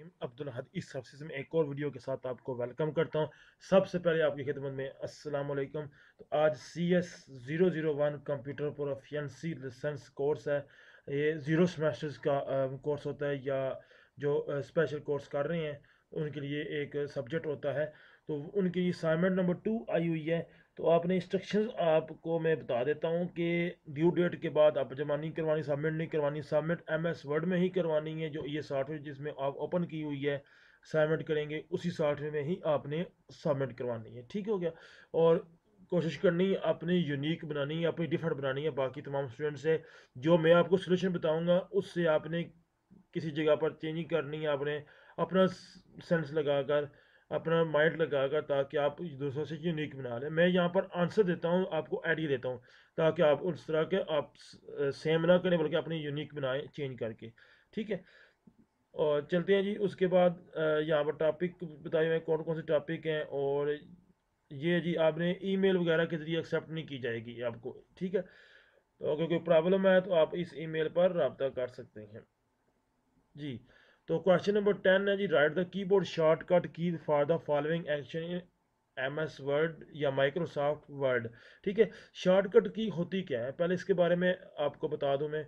रहीम अब्दुल हद इस सबसे में एक और वीडियो के साथ आपको वेलकम करता हूँ। सबसे पहले आपकी खिदमत में अस्सलाम वालेकुम तो आज C S zero zero one computer proficiency licence course है। ये ज़ीरो सेमेस्टर्स का कोर्स होता है या जो स्पेशल कोर्स कर रहे हैं, उनके लिए एक सब्जेक्ट होता है। तो उनकी असाइनमेंट नंबर टू आई हुई है। तो आपने इंस्ट्रक्शंस आपको मैं बता देता हूँ कि ड्यू डेट के बाद आप जमा नहीं करवानी सबमिट नहीं करवानी सबमिट एम एस वर्ड में ही करवानी है जो ये सॉफ्टवेयर जिसमें आप ओपन की हुई है सबमिट करेंगे, उसी सॉफ्टवेयर में ही आपने सबमिट करवानी है। ठीक हो गया? और कोशिश करनी है अपनी यूनिक बनानी है, अपनी डिफरेंट बनानी है, बाकी तमाम स्टूडेंट से। जो मैं आपको सोल्यूशन बताऊँगा, उससे आपने किसी जगह पर चेंजिंग करनी है, आपने अपना सेंस लगा कर अपना माइंड लगाकर ताकि आप दूसरों से यूनिक बना लें। मैं यहाँ पर आंसर देता हूँ, आपको आइडिया देता हूँ, ताकि आप उस तरह के आप सेम ना करें, बल्कि अपनी यूनिक बनाएँ चेंज करके। ठीक है? और चलते हैं जी, उसके बाद यहाँ पर टॉपिक बताए हुए कौन कौन से टॉपिक हैं, और ये जी, आपने ईमेल वगैरह के ज़रिए एक्सेप्ट नहीं की जाएगी आपको। ठीक है? तो अगर कोई प्रॉब्लम है तो आप इस ईमेल पर रबता कर सकते हैं। जी। तो क्वेश्चन नंबर टेन है जी write the keyboard shortcut key for the following action M S Word या माइक्रोसॉफ्ट वर्ड ठीक है? शॉर्टकट की होती क्या है? पहले इसके बारे में आपको बता दूँ मैं,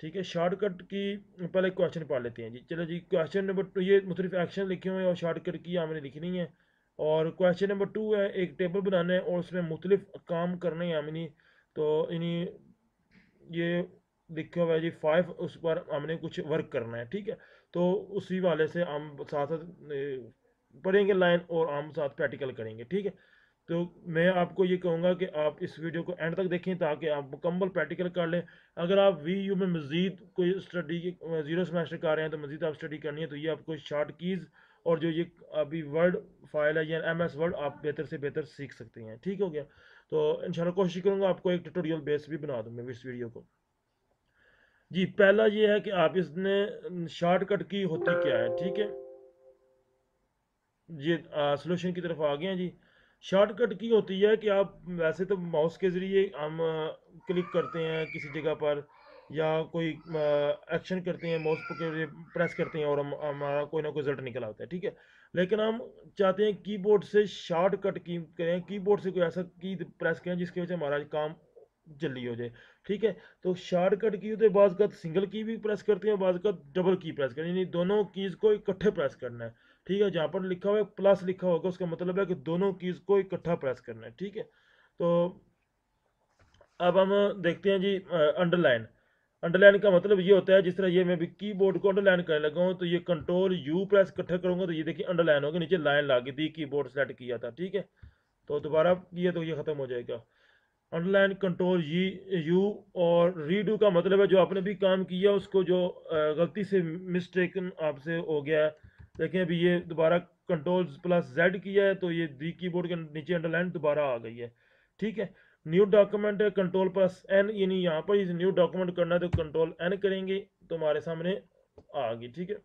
ठीक है? शॉर्टकट की पहले क्वेश्चन पढ़ लेते हैं जी। चलो जी क्वेश्चन नंबर टू ये मुख्तलिफ़ एक्शन लिखे हुए हैं और शॉर्टकट की हमने लिखनी है। और क्वेश्चन नंबर टू है, एक टेबल बनाना है और उसमें मुख्तलिफ़ काम करने हैं हमने तो इन्हीं, ये लिखा हुआ जी फाइव उस पर हमने कुछ वर्क करना है, ठीक है? तो उसी वाले से हम साथ साथ पढ़ेंगे लाइन और हम साथ प्रैक्टिकल करेंगे, ठीक है? तो मैं आपको ये कहूँगा कि आप इस वीडियो को एंड तक देखें ताकि आप मुकम्मल प्रैक्टिकल कर लें। अगर आप वी यू में मज़ीद कोई स्टडी ज़ीरो सेमेस्टर कर रहे हैं तो मज़ीद आप स्टडी करनी है तो ये आपको शार्ट कीज़ और जो ये अभी वर्ड फ़ाइल है, या एम एस वर्ड आप बेहतर से बेहतर सीख सकते हैं, ठीक हो गया? तो इन कोशिश करूँगा आपको एक ट्यूटोरियल बेस भी बना दूँ मैं इस वीडियो को। जी, पहला ये है कि आप इसने शॉर्टकट की होती क्या है, ठीक है? ये सोल्यूशन की तरफ़ आ गए हैं, जी। शॉर्टकट की होती है कि आप वैसे तो माउस के ज़रिए हम क्लिक करते हैं किसी जगह पर या कोई एक्शन करते हैं माउस पर प्रेस करते हैं और हम, हमारा कोई ना कोई रिज़ल्ट निकल आता है, ठीक है? लेकिन हम चाहते हैं कीबोर्ड से शॉर्टकट की करें कीबोर्ड से कोई ऐसा की प्रेस करें जिसकी वजह से हमारा काम जल्दी हो जाए। ठीक है? तो शॉर्टकट की बाज का सिंगल की भी प्रेस करते हैं का डबल की प्रेस करते हैं दोनों कीज़ को इकट्ठे प्रेस करना है। ठीक है? जहाँ पर लिखा हुआ है प्लस लिखा होगा, उसका मतलब है कि दोनों कीज़ को इकट्ठा प्रेस करना है, ठीक है? तो अब हम देखते हैं जी अंडरलाइन अंडरलाइन का मतलब ये होता है, जिस तरह ये मैं भी कीबोर्ड को अंडरलाइन करने लगा हूँ तो ये कंट्रोल यू प्रेस इकट्ठा करूँगा तो ये देखिए अंडरलाइन होगी, नीचे लाइन लगी थी कीबोर्ड सेलेक्ट किया था, ठीक है? तो दोबारा किए तो ये ख़त्म हो जाएगा। अंडरलाइन कंट्रोल जी यू और रीडू का मतलब है जो आपने भी काम किया, उसको जो गलती से मिस्टेक आपसे हो गया है। देखें, अभी ये दोबारा कंट्रोल प्लस जेड किया है तो ये दी कीबोर्ड के नीचे अंडरलाइन दोबारा आ गई है। ठीक है, न्यू डॉक्यूमेंट है कंट्रोल प्लस एन, यानी यहाँ पर इस न्यू डॉक्यूमेंट करना है तो कंट्रोल एन करेंगे तो हमारे सामने आ गई। ठीक है,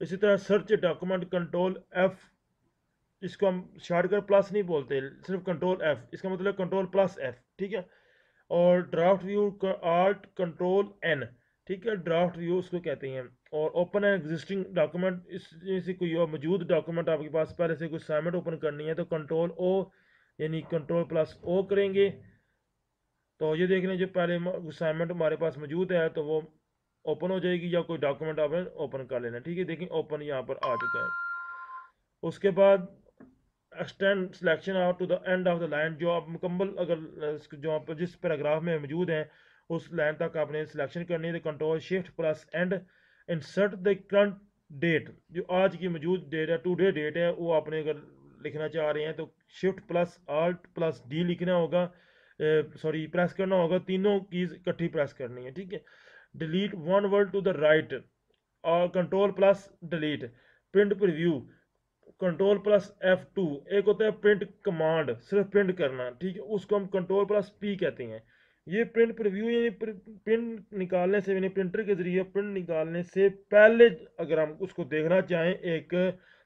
इसी तरह सर्च डॉक्यूमेंट कंट्रोल एफ़ इसको हम शार्ट कर प्लस नहीं बोलते, सिर्फ़ कंट्रोल एफ़ इसका मतलब कंट्रोल प्लस एफ़ ठीक है? और draft view alt control N ठीक है? ड्राफ्ट व्यू उसको कहते हैं। और ओपन एंड एग्जिस्टिंग डॉक्यूमेंट इस कोई मौजूद डॉक्यूमेंट आपके पास पहले से कोई असाइनमेंट ओपन करनी है तो कंट्रोल ओ यानी कंट्रोल प्लस ओ करेंगे। तो ये देख लें जो पहले असाइनमेंट हमारे पास मौजूद है तो वो ओपन हो जाएगी या कोई डॉक्यूमेंट आपने ओपन कर लेना ठीक है? देखिए ओपन यहाँ पर आ चुका है। उसके बाद extend selection out to the end of the line जो आप मुकम्मल अगर जो आप जिस पैराग्राफ में मौजूद हैं, उस लाइन तक आपने सिलेक्शन करनी है control shift plus end insert the current date जो आज की मौजूद डेट है टू डे डेट है, वो आपने अगर लिखना चाह रहे हैं तो shift plus alt plus D लिखना होगा सॉरी प्रेस करना होगा, तीनों कीज इकट्ठी प्रेस करनी है, ठीक है? Delete one word to the right और control plus delete print preview control plus F two एक होता है प्रिंट कमांड सिर्फ़ प्रिंट करना, ठीक है? उसको हम कंट्रोल प्लस पी कहते हैं। ये प्रिंट प्रिव्यू यानी प्रिंट निकालने से, यानी प्रिंटर के ज़रिए प्रिंट निकालने से पहले अगर हम उसको देखना चाहें एक,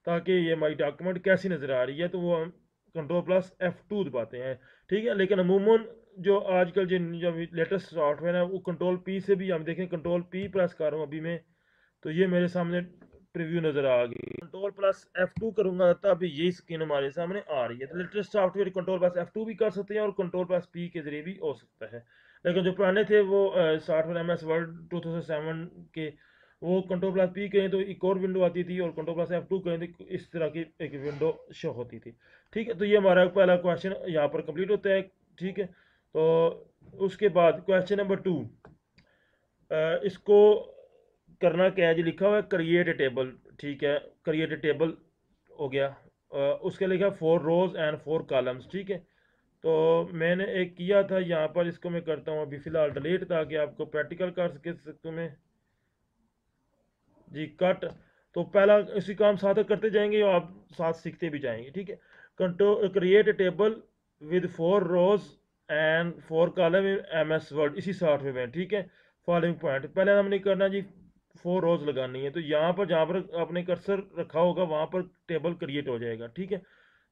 ताकि ये हमारी डॉक्यूमेंट कैसी नज़र आ रही है तो वो हम कंट्रोल प्लस एफ़ टू दबाते हैं, ठीक है? लेकिन अमूमन जो आजकल जो जो लेटेस्ट सॉफ्टवेयर है, वो कंट्रोल पी से भी, हम देखें कंट्रोल पी प्रेस कर रहा हूँ अभी मैं तो ये मेरे सामने प्रीव्यू नज़र आ गई। कंट्रोल प्लस F2 करूँगा तब यही स्क्रीन हमारे सामने आ रही है। तो latest software control plus F2 भी कर सकते हैं और कंट्रोल प्लस P के ज़रिए भी हो सकता है। लेकिन जो पुराने थे वो software M S Word two के, वो कंट्रोल प्लस पी करें तो एक और विंडो आती थी और कंट्रोल प्लस एफ़ टू करें तो इस तरह की एक विंडो शो होती थी। ठीक है तो ये हमारा पहला क्वेश्चन यहाँ पर कंप्लीट होता है। ठीक है तो उसके बाद क्वेश्चन नंबर टू इसको करना क्या है? जी लिखा हुआ है क्रिएट ए टेबल ठीक है? क्रिएट ए टेबल हो गया। उसके लिखा four rows and four columns ठीक है? तो मैंने एक किया था, यहाँ पर इसको मैं करता हूँ अभी फ़िलहाल। डिलीट ताकि आपको प्रैक्टिकल कर सके सकूँ मैं जी कट तो पहला इसी काम साथ करते जाएँगे और आप साथ सीखते भी जाएँगे, ठीक है? Control create table with four rows and four column M S Word इसी सॉफ्टवेयर में ठीक है? फॉलोइंग पॉइंट पहले हमने करना जी फोर रोज लगानी है तो यहाँ पर, जहाँ पर आपने कर्सर रखा होगा, वहाँ पर टेबल क्रिएट हो जाएगा, ठीक है?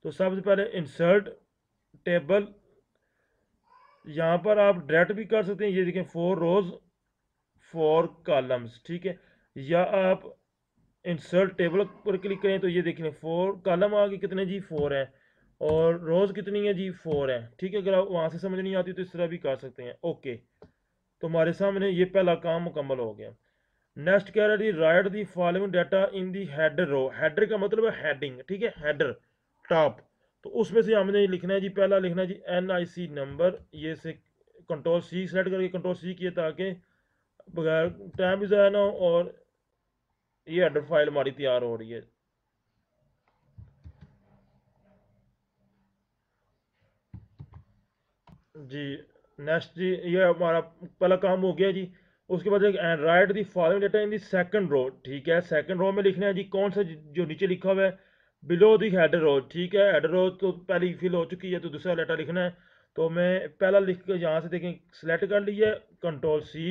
तो सबसे पहले इंसर्ट टेबल यहाँ पर आप डायरेक्ट भी कर सकते हैं, ये देखें फोर रोज फोर कॉलम्स ठीक है? या आप इंसर्ट टेबल पर क्लिक करें तो ये देखें फोर कॉलम आगे कितने जी? फोर है, और रोज़ कितनी है जी? फोर है, ठीक है? अगर आप वहाँ से समझ नहीं आती तो इस तरह भी कर सकते हैं ओके तो हमारे सामने ये पहला काम मुकम्मल हो गया। नेक्स्ट कह रहा है write the following data in the header row header का मतलब है हेडिंग ठीक है? हेडर टॉप तो उसमें से हमने लिखना है जी, पहला लिखना है जी एन आई सी नंबर ये से कंट्रोल सी सेलेक्ट करके कंट्रोल सी किए ताकि बगैर टाइम भी ज़ाया ना और ये हेडर फ़ाइल हमारी तैयार हो रही है। जी नेक्स्ट जी, ये हमारा पहला काम हो गया जी। उसके बाद write the following data in the second row ठीक है? सेकंड रो में लिखना है जी, कौन सा जो नीचे लिखा हुआ है? बिलो दी हेडर रो ठीक है? हेडर रो तो पहली फिल हो चुकी है तो दूसरा लेटर लिखना है। तो मैं पहला लिख कर यहाँ से देखें सेलेक्ट कर लिया कंट्रोल सी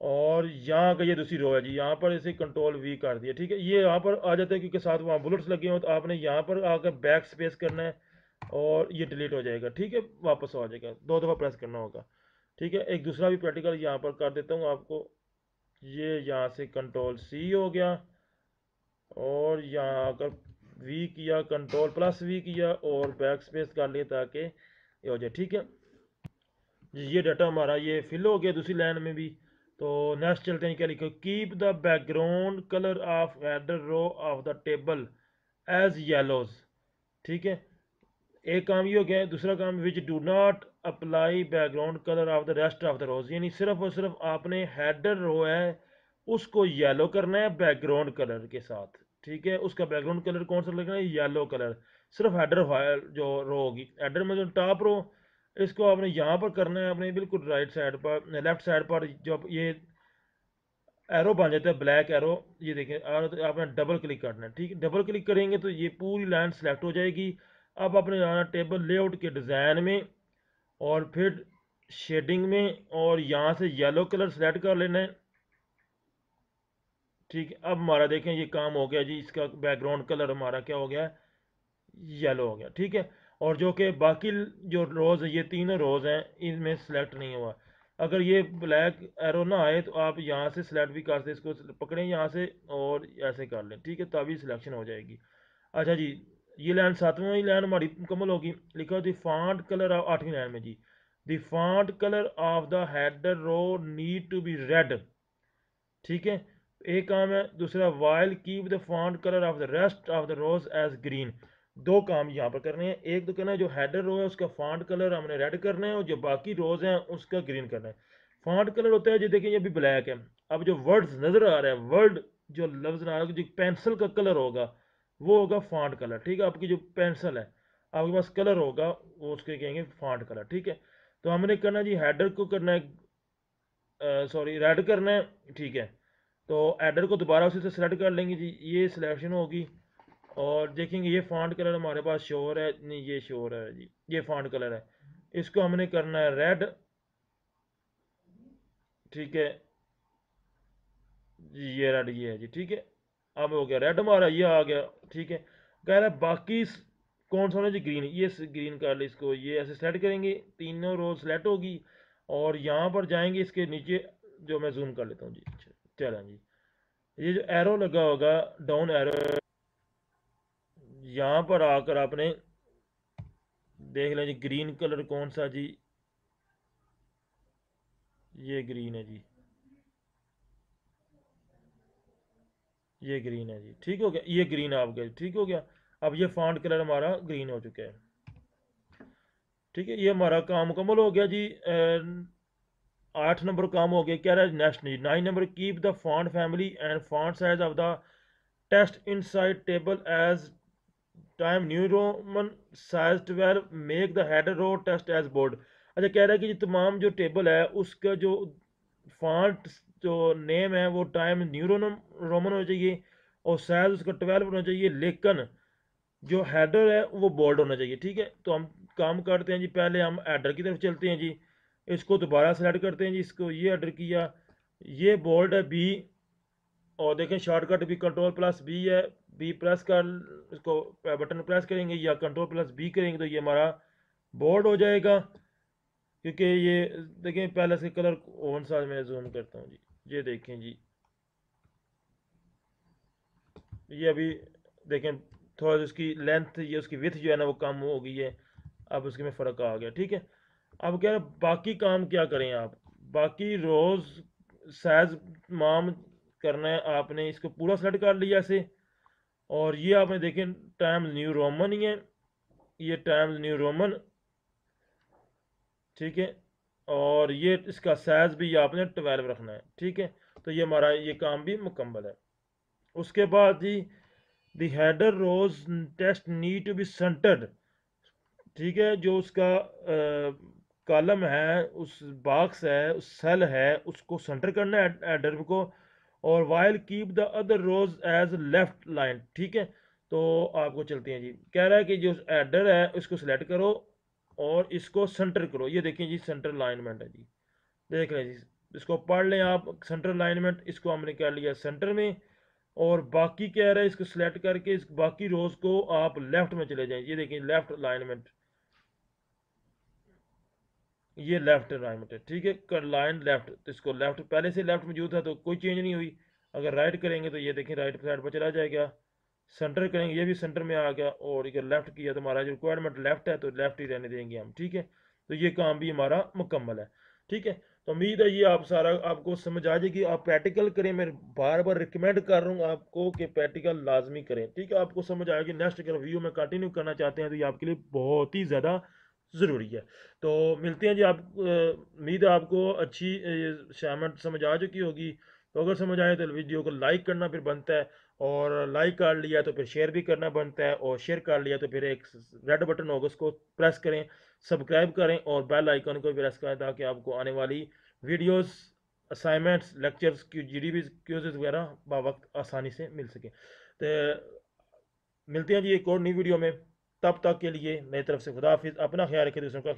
और यहाँ का ये दूसरी रो है जी। यहाँ पर इसे कंट्रोल वी कर दिया, ठीक है? ये यहाँ पर आ जाता है क्योंकि साथ वहाँ बुलेट्स लगे हो तो आपने यहाँ पर आकर बैक स्पेस करना है, और ये डिलीट हो जाएगा, ठीक है? वापस आ जाएगा। दो दफ़ा प्रेस करना होगा। ठीक है, एक दूसरा भी प्रैक्टिकल यहाँ पर कर देता हूँ आपको। ये यहाँ से कंट्रोल सी हो गया और यहाँ आकर वी किया कंट्रोल प्लस वी किया और बैक स्पेस कर लिया ताकि ये हो जाए, ठीक है? ये डाटा हमारा ये फिल हो गया दूसरी लाइन में भी। तो नेक्स्ट चलते हैं क्या लिखो? Keep the background colour of header row of the table as yellows ठीक है? एक काम ये हो गया दूसरा काम which do not apply background colour of the rest of the rows यानी सिर्फ़ और सिर्फ़ आपने हेडर रो है उसको येलो करना है बैकग्राउंड कलर के साथ ठीक है उसका बैकग्राउंड कलर कौन सा लगना है येलो कलर सिर्फ़ हेडर जो रो होगी हेडर में जो टॉप रो इसको आपने यहाँ पर करना है आपने बिल्कुल राइट साइड पर लेफ़्ट साइड पर जब ये एरो बन जाता है ब्लैक एरो ये देखें तो आपने डबल क्लिक करना है ठीक है डबल क्लिक करेंगे तो ये पूरी लाइन सेलेक्ट हो जाएगी अब अपने जाना टेबल लेआउट के डिज़ाइन में और फिर शेडिंग में और यहाँ से येलो कलर सेलेक्ट कर लेना है। ठीक है, अब हमारा देखें ये काम हो गया जी, इसका बैकग्राउंड कलर हमारा क्या हो गया? येलो हो गया, ठीक है? और जो कि बाकी जो रोज़ ये तीनों रोज़ हैं, इनमें सेलेक्ट नहीं हुआ। अगर ये ब्लैक एरो ना आए तो आप यहाँ से सेलेक्ट भी कर सकते इसको पकड़ें यहाँ से और ऐसे कर लें, ठीक है? तभी सिलेक्शन हो जाएगी। अच्छा जी ये लाइन सातवीं लाइन हमारी मुकम्मल होगी लिखा दी फांट कलर ऑफ़ आठवीं लाइन में जी। The font colour of the header row need to be red ठीक है? एक काम है, दूसरा while keep the font colour of the rest of the rows as green दो काम यहाँ पर करने हैं। एक तो करना है, जो हेडर रो है, उसका फॉन्ट कलर हमने रेड करना है और जो बाकी रोज हैं, उसका ग्रीन करना है। फॉन्ट कलर होता है, जो देखिए, ये ब्लैक है। अब जो वर्ड्स नज़र आ रहा है वर्ड जो लफ्ज़ ना जो पेंसिल का कलर होगा वो होगा फॉन्ट कलर ठीक है? आपकी जो पेंसिल है, आपके पास कलर होगा, वो उसके कहेंगे फॉन्ट कलर ठीक है? तो हमने करना जी हेडर को करना है सॉरी रेड करना है, ठीक है? तो हेडर को दोबारा उसी से सेलेक्ट कर लेंगे जी, ये सिलेक्शन होगी, और देखेंगे ये फॉन्ट कलर हमारे पास शोर है, नहीं, ये शोर है जी, ये फॉन्ट कलर है। इसको हमने करना है रेड ठीक है? जी, ये रेड ये है जी, ठीक है? अब हो गया रेड हमारा ये आ गया, ठीक है। कह रहा है, बाकी कौन सा होना जी ग्रीन ये ग्रीन कर ले इसको, ये ऐसे सेलेक्ट करेंगे, तीनों रोज सेलेक्ट होगी और यहाँ पर जाएँगे इसके नीचे, जो मैं जूम कर लेता हूँ जी। चलें जी। ये जो एरो लगा होगा डाउन एरो यहाँ पर आकर आपने देख लें जी ग्रीन कलर कौन सा जी? ये ग्रीन है जी। ये ग्रीन है जी। ठीक हो गया? ये ग्रीन आप गया ठीक हो गया? अब ये फॉन्ट कलर हमारा ग्रीन हो चुका है। ठीक है? ये हमारा काम मुकम्मल हो गया जी। आठ नंबर काम हो गया। क्या रहा है next ji nine number keep the font family and font size of the text inside table as time new roman size twelve make the header row text as bold अच्छा कह रहा है कि तमाम जो टेबल है, उसका जो फॉन्ट जो नेम है, वो टाइम न्यू रोमन होना चाहिए और साइज़ उसका ट्वेल्व होना चाहिए, लेकिन जो हेडर है, वो बोल्ड होना चाहिए, ठीक है? तो हम काम करते हैं जी, पहले हम हेडर की तरफ़ चलते हैं जी। इसको दोबारा सेलेक्ट करते हैं जी, इसको ये हेडर किया, ये बोल्ड है बी और देखें शॉर्टकट भी कंट्रोल प्लस बी है बी प्रेस कर, इसको बटन प्रेस करेंगे या कंट्रोल प्लस बी करेंगे तो ये हमारा बोल्ड हो जाएगा। क्योंकि ये, देखें पहले से कलर कौन सा मैं जूम करता हूँ जी। ये देखें जी। ये अभी देखें, थोड़ा सा उसकी लेंथ ये उसकी विथ जो है ना, वो कम हो गई है। अब उसके में फ़र्क आ गया, ठीक है? अब क्या, बाकी काम क्या करें आप? बाकी रोज़ साइज़ माम करना है आपने, इसको पूरा सेलेक्ट कर लिया ऐसे और ये आपने देखें टाइम न्यू रोमन ही है। ये टाइम्स न्यू रोमन ठीक है? और ये इसका साइज़ भी आपने ट्वेल्व रखना है, ठीक है? तो ये हमारा, ये काम भी मुकम्मल है। उसके बाद जी the header rows text need to be centred ठीक है? जो उसका कॉलम है, उस बॉक्स है, उस सेल है, उसको सेंटर करना है हेडर को, और while keep the other rows as left align ठीक है? तो आपको चलते हैं जी। कह रहा है कि जो एडर है उसको सिलेक्ट करो और इसको सेंटर करो। ये देखिए जी सेंटर लाइनमेंट है जी। देख लें जी, इसको पढ़ लें आप सेंटर लाइनमेंट इसको हमने कर लिया सेंटर में, और बाकी क्या रहा है, इसको सिलेक्ट करके इस बाकी रोज को आप लेफ़्ट में चले जाएँ। ये देखिए लेफ़्ट अलाइनमेंट ये लेफ़्ट अलाइनमेंट है, ठीक है? कर लाइन लेफ़्ट तो इसको लेफ़्ट पहले से लेफ़्ट मौजूद था तो कोई चेंज नहीं हुई। अगर राइट करेंगे तो ये देखें राइट साइड पर चला जाएगा। सेंटर करेंगे, ये भी सेंटर में आ गया और अगर लेफ़्ट किया तो हमारा जो रिक्वायरमेंट लेफ़्ट है तो लेफ़्ट ही रहने देंगे हम, ठीक है? तो ये काम भी हमारा मुकम्मल है, ठीक है? तो उम्मीद है ये आप सारा, आपको समझ आ जाएगी आप प्रैक्टिकल करें, मैं बार बार रिकमेंड कर रहा हूँ आपको कि प्रैक्टिकल लाजमी करें, ठीक है? आपको समझ आएगी नेक्स्ट अगर वीडियो में कंटिन्यू करना चाहते हैं तो ये आपके लिए बहुत ही ज़्यादा ज़रूरी है। तो मिलते हैं जी आप उम्मीद है आपको अच्छी शामत समझ आ चुकी होगी। तो अगर समझ आए तो वीडियो को लाइक करना फिर बनता है, और लाइक कर लिया तो फिर शेयर भी करना बनता है, और शेयर कर लिया तो फिर एक रेड बटन होगा उसको प्रेस करें सब्सक्राइब करें, और बेल आइकन को भी प्रेस करें ताकि आपको आने वाली वीडियोस असाइनमेंट्स लेक्चर्स जी डी वगैरह वक्त आसानी से मिल सके। तो मिलते हैं जी एक और नई वीडियो में, तब तक के लिए मेरी तरफ़ से खुदा अपना ख्याल रखें, दूसरों का